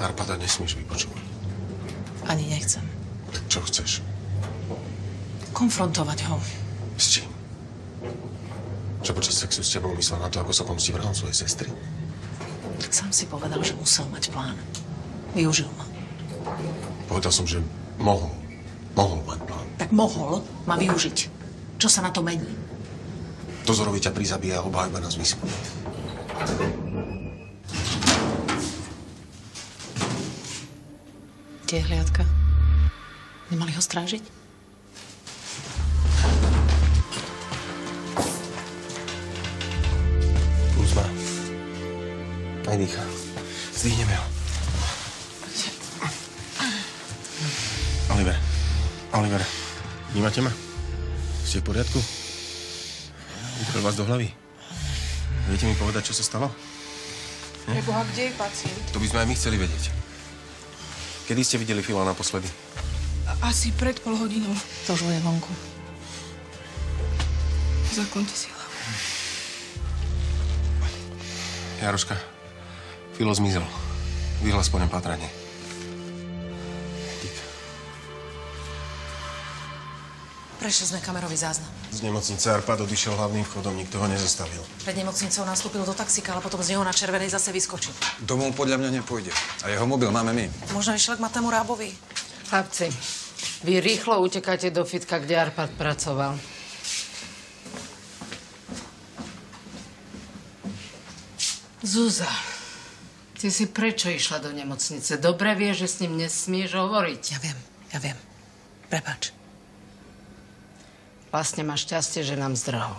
Arpada nesmieš vypočúvať. Ani nechcem. Tak čo chceš? Konfrontovať ho. S čím? Čo počas sexu s tebou myslel na to, ako sa pomstí vrahom svojej sestry? Sám si povedal, že musel mať plán. Využil ma. Povedal som, že mohol. Mohol mať plán. Tak mohol ma využiť. Čo sa na to mení? Dozorovi ťa prizabíja obhajba na zmysel. Kde je hliadka? Nemali ho strážiť? Puls má. Aj dýcha. Zdvihneme ho. Oliver. Oliver. Vnímate ma? Ste v poriadku? Utrel vás do hlavy. Viete mi povedať, čo sa stalo? Preboha, kde je pacient? To by sme aj my chceli vedieť. Kedy ste videli Fila naposledy? A- Asi pred pol hodinou. To už je vonku. Zaklonte si hlavu. Jaroška, Filo zmizol. Vyhlas po ňom pátranie. Prešli sme kamerový záznam. Z nemocnice Arpad odišiel hlavným vchodom, nikto ho nezastavil. Pred nemocnicou nastúpil do taxika, ale potom z neho na červenej zase vyskočil. Domov podľa mňa nepôjde. A jeho mobil máme my. Možno išiel k Matému Rábovi. Chlapci, vy rýchlo utekáte do fitka, kde Arpad pracoval. Zúza, ty si prečo išla do nemocnice? Dobre vieš, že s ním nesmieš hovoriť. Ja viem, ja viem. Prepač. Vlastne máš šťastie, že nám zdrhol.